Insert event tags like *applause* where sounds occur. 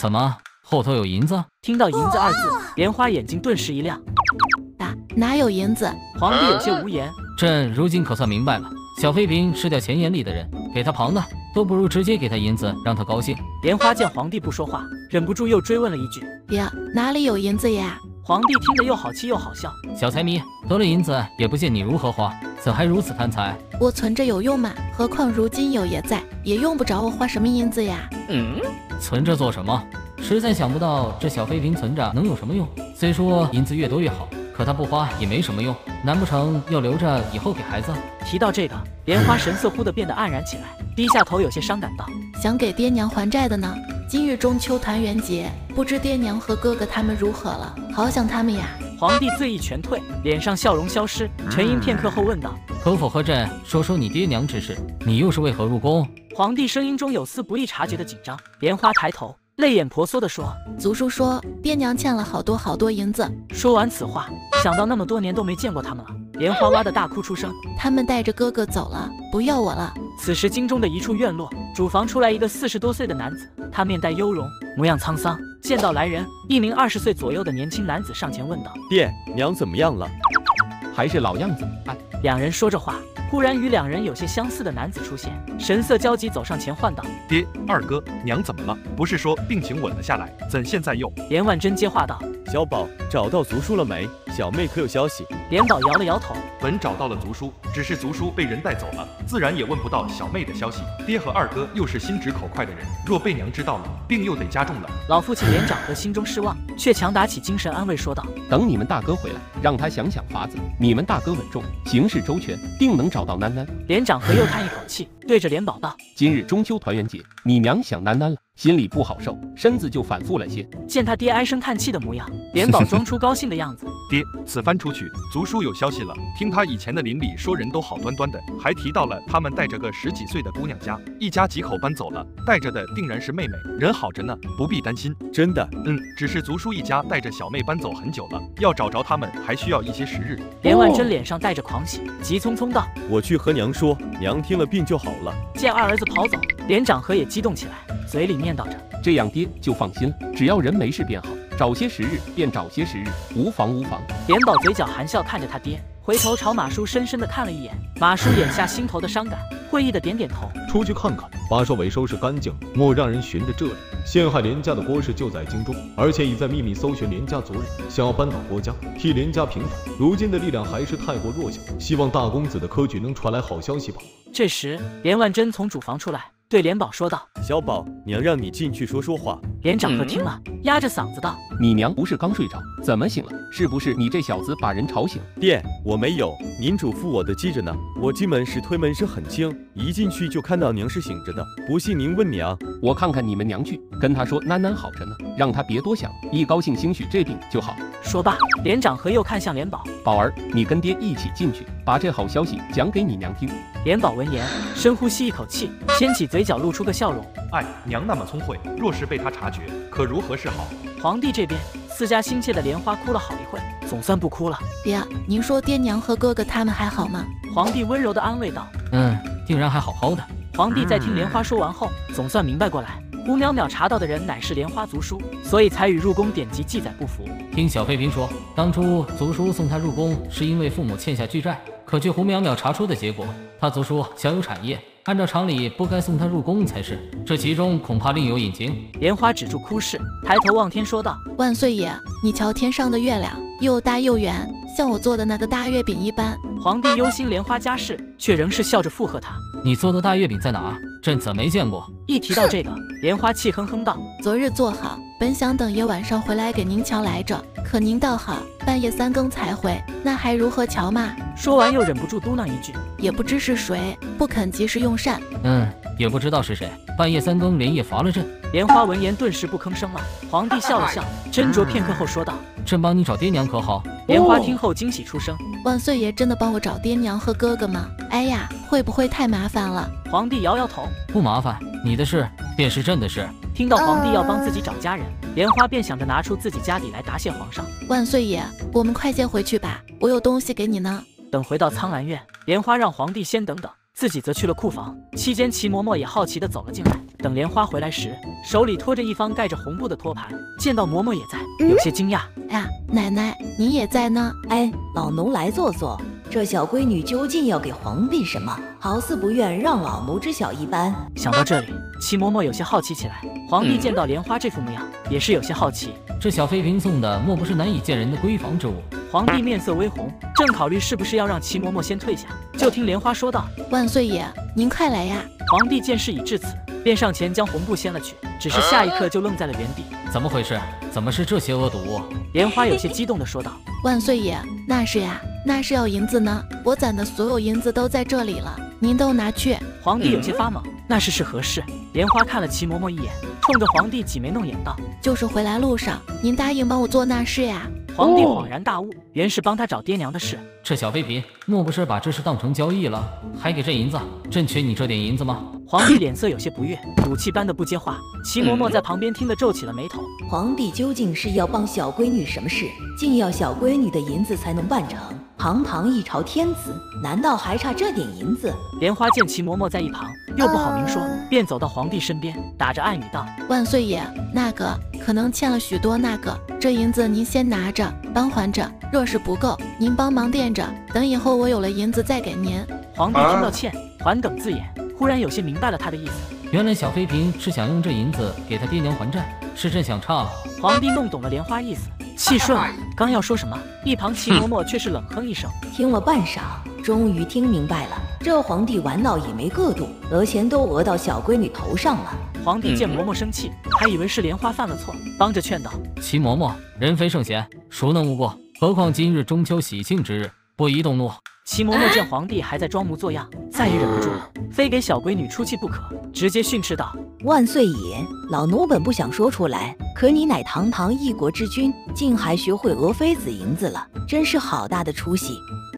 怎么后头有银子？听到“银子”二字，莲花眼睛顿时一亮。哪哪有银子？皇帝有些无言。朕如今可算明白了，小妃嫔是掉钱眼里的人，给他旁的都不如直接给他银子，让他高兴。莲花见皇帝不说话，忍不住又追问了一句：“呀，哪里有银子呀？”皇帝听得又好气又好笑。小财迷，得了银子也不见你如何花，怎还如此贪财？我存着有用吗？何况如今有爷在，也用不着我花什么银子呀。嗯，存着做什么？实在想不到这小妃嫔存着能有什么用。虽说银子越多越好，可她不花也没什么用。难不成要留着以后给孩子？提到这个，莲花神色忽地变得黯然起来，低下头，有些伤感道：“想给爹娘还债的呢。今日中秋团圆节，不知爹娘和哥哥他们如何了？好想他们呀！”皇帝醉意全退，脸上笑容消失，沉吟片刻后问道：“可否和朕说说你爹娘之事？你又是为何入宫？”皇帝声音中有丝不易察觉的紧张。莲花抬头。泪眼婆娑地说：“族叔说，爹娘欠了好多好多银子。”说完此话，想到那么多年都没见过他们了，莲花哇的大哭出声。他们带着哥哥走了，不要我了。此时，京中的一处院落，主房出来一个四十多岁的男子，他面带忧容，模样沧桑。见到来人，一名二十岁左右的年轻男子上前问道：“爹娘怎么样了？还是老样子。”哎，两人说着话。忽然，与两人有些相似的男子出现，神色焦急，走上前唤道：“爹，二哥，娘怎么了？不是说病情稳了下来，怎现在又？”连万贞接话道：“小宝，找到族叔了没？小妹可有消息？”连宝摇了摇头：“本找到了族叔，只是族叔被人带走了，自然也问不到小妹的消息。爹和二哥又是心直口快的人，若被娘知道了，病又得加重了。”老父亲连长和心中失望，却强打起精神安慰说道：“等你们大哥回来，让他想想法子。你们大哥稳重，行事周全，定能找到囡囡。”连。长和又叹一口气，对着连宝道：“今日中秋团圆节，你娘想囡囡了，心里不好受，身子就反复了些。”见他爹唉声叹气的模样，连宝装出高兴的样子：“ *laughs* 爹，此番出去，族叔有消息了。听他以前的邻里说，人都好端端的，还提到了他们带着个十几岁的姑娘家，一家几口搬走了，带着的定然是妹妹，人好着呢，不必担心。真的？嗯，只是族叔一家带着小妹搬走很久了，要找着他们还需要一些时日。”连万真脸上带着狂喜，急匆匆道：“我去和娘说。”娘听了病就好了。见二儿子跑走，连长和也激动起来，嘴里念叨着：“这样爹就放心了。只要人没事便好，找些时日便找些时日，无妨无妨。”连宝嘴角含笑看着他爹，回头朝马叔深深的看了一眼。马叔眼下心头的伤感，会意的点点头：“出去看看，把首尾收拾干净，莫让人寻着这里。陷害连家的郭氏就在京中，而且已在秘密搜寻连家族人，想要扳倒郭家，替连家平反。如今的力量还是太过弱小，希望大公子的科举能传来好消息吧。”这时，连万贞从主房出来，对连宝说道：“小宝，娘让你进去说说话。”连长和听了，压着嗓子道：“你娘不是刚睡着，怎么醒了？是不是你这小子把人吵醒？”爹，我没有，您嘱咐我的记着呢。我进门时推门声很轻，一进去就看到娘是醒着的。不信您问娘，我看看你们娘去，跟她说囡囡好着呢，让她别多想，一高兴兴许这病就好。说罢，连长和又看向连宝：“宝儿，你跟爹一起进去，把这好消息讲给你娘听。”莲宝闻言，深呼吸一口气，掀起嘴角露出个笑容：“哎，娘那么聪慧，若是被他察觉，可如何是好？”皇帝这边，思家心切的莲花哭了好一会，总算不哭了。爹，您说爹娘和哥哥他们还好吗？皇帝温柔的安慰道：“嗯，定然还好好的。”皇帝在听莲花说完后，总算明白过来。胡淼淼查到的人乃是莲花族叔，所以才与入宫典籍记载不符。听小妃嫔说，当初族叔送她入宫，是因为父母欠下巨债。可据胡淼淼查出的结果，他族叔享有产业，按照常理不该送他入宫才是。这其中恐怕另有隐情。莲花止住哭势，抬头望天说道：“万岁爷，你瞧天上的月亮，又大又圆，像我做的那个大月饼一般。”皇帝忧心莲花家世，却仍是笑着附和他：“你做的大月饼在哪？朕怎没见过？”一提到这个，莲花气哼哼道：“昨日做好，本想等爷晚上回来给您瞧来着，可您倒好，半夜三更才回，那还如何瞧嘛？”说完又忍不住嘟囔一句：“也不知是谁，不肯及时用膳。”嗯，也不知道是谁，半夜三更连夜罚了朕。莲花闻言顿时不吭声了。皇帝笑了笑，斟酌片刻后说道：“朕帮你找爹娘可好？”莲花听后惊喜出声：“万岁爷真的帮我找爹娘和哥哥吗？哎呀，会不会太麻烦了？”皇帝摇摇头：“不麻烦，你的事便是朕的事。”听到皇帝要帮自己找家人，莲花便想着拿出自己家底来答谢皇上。万岁爷，我们快些回去吧，我有东西给你呢。等回到苍兰院，莲花让皇帝先等等，自己则去了库房。期间，齐嬷嬷也好奇地走了进来。等莲花回来时，手里拖着一方盖着红布的托盘，见到嬷嬷也在，有些惊讶。哎呀，奶奶，你也在呢？哎，老奴来坐坐。这小闺女究竟要给皇帝什么？好似不愿让老奴知晓一般。想到这里，齐嬷嬷有些好奇起来。皇帝见到莲花这副模样，也是有些好奇。这小妃嫔送的莫不是难以见人的闺房之物？皇帝面色微红，正考虑是不是要让齐嬷嬷先退下，就听莲花说道：“万岁爷，您快来呀！”皇帝见事已至此，便上前将红布掀了去，只是下一刻就愣在了原地。怎么回事？怎么是这些恶毒？莲花有些激动地说道：“万岁爷，那是呀。”那是要银子呢，我攒的所有银子都在这里了，您都拿去。皇帝有些发懵，那是是何事？莲花看了齐嬷嬷一眼，冲着皇帝挤眉弄眼道：“就是回来路上，您答应帮我做那事呀。”皇帝恍然大悟，原是帮他找爹娘的事。这小妃嫔莫不是把这事当成交易了，还给朕银子？朕缺你这点银子吗？皇帝脸色有些不悦，赌气般的不接话。齐嬷嬷在旁边听得皱起了眉头。皇帝究竟是要帮小闺女什么事？竟要小闺女的银子才能办成？堂堂一朝天子，难道还差这点银子？莲花见齐嬷嬷在一旁，又不好明说，便走到皇帝身边，打着暗语道：“万岁爷，那个可能欠了许多，那个这银子您先拿着，帮还着。若是不够，您帮忙垫着，等以后我有了银子再给您。”皇帝听到欠，还梗字眼，忽然有些明白了他的意思。原来小妃嫔是想用这银子给他爹娘还债，是朕想差了。皇帝弄懂了莲花意思。气顺了，刚要说什么，一旁齐嬷嬷却是冷哼一声。听了半晌，终于听明白了，这皇帝玩闹也没个度，讹钱都讹到小闺女头上了。皇帝见嬷嬷生气，还以为是莲花犯了错，帮着劝道：“齐嬷嬷，人非圣贤，孰能无过？何况今日中秋喜庆之日，不宜动怒。”齐嬷嬷见皇帝还在装模作样，再也忍不住了，非给小闺女出气不可，直接训斥道：“万岁爷，老奴本不想说出来，可你乃堂堂一国之君，竟还学会讹妃子银子了，真是好大的出息！”